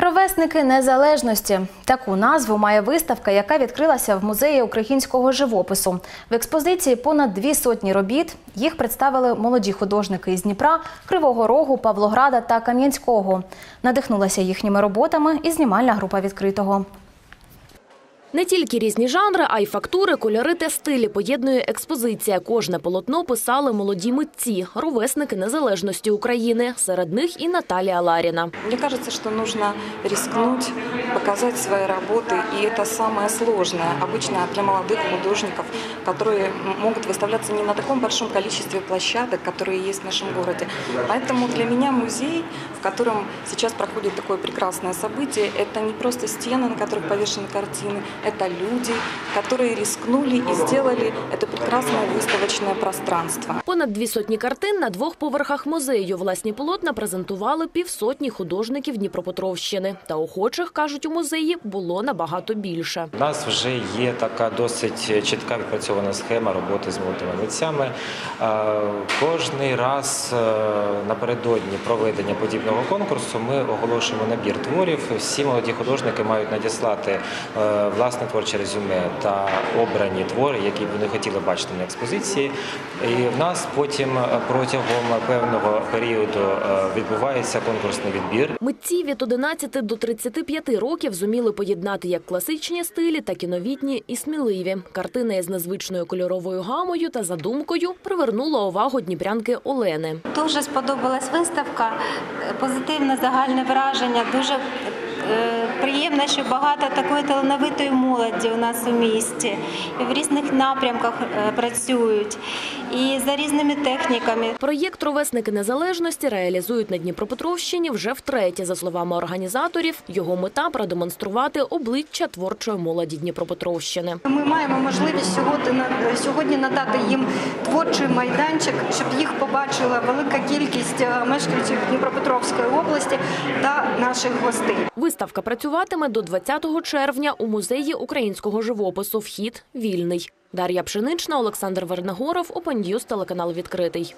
Ровесники незалежності таку назву має виставка, яка відкрилася в музеї українського живопису. В експозиції понад дві сотні робіт. Їх представили молоді художники із Дніпра, Кривого Рогу, Павлограда та Кам'янського. Надихнулася їхніми роботами і знімальна група відкритого. Не тільки різні жанри, а й фактури, кольори та стилі поєднує експозиція. Кожне полотно писали молоді митці, ровесники незалежності України. Серед них і Наталія Ларіна. Мне кажется, что нужно рискнуть, показать свои работы, и это самое сложное обычно для молодых художников, которые могут выставляться не на таком большом количестве площадок, которые есть в нашем городе. Поэтому для меня музей, в котором сейчас проходит такое прекрасное событие, это не просто стены, на которых повешены картины, это люди, которые рискнули и сделали это прекрасное выставочное пространство. Понад дві сотні картин на двох поверхах музею. Власні полотна презентували півсотні художників Дніпропетровщини. Та охочих, кажуть у музеї, було набагато більше. У нас вже є така досить чітка відпрацьована схема роботи з молодими митцями. Е, Кожний раз е, напередодні проведення подібного конкурсу ми оголошуємо набір творів. Всі молоді художники мають надіслати е, власне творче резюме та обрані твори, які вони хотіли бачити на експозиції. І в нас потім е, протягом певного періоду е, відбувається конкурсний відбір. Митці від 11 до 35 років зуміли поєднати як класичні стилі, так і новітні і сміливі. Картина із незвичною кольоровою гамою та задумкою привернула увагу дніпрянки Олени. Дуже сподобалась виставка, е, позитивне загальне враження. Дуже приємно, що багато такої талановитої молоді у нас у місті. І в різних напрямках працюють і за різними техніками. Проєкт «Ровесники незалежності реалізують на Дніпропетровщині вже втретє. За словами організаторів, його мета продемонструвати обличчя творчої молоді Дніпропетровщини. Ми маємо можливість сьогодні, сьогодні надати їм творчий майданчик, щоб їх побачила велика кількість е, мешканців Дніпропетровської області та наших гостей. Виставка працюватиме до 20 червня у музеї українського живопису. Вхід вільний. Дар'я Пшенична, Олександр Вернегоров, Open телеканал відкритий.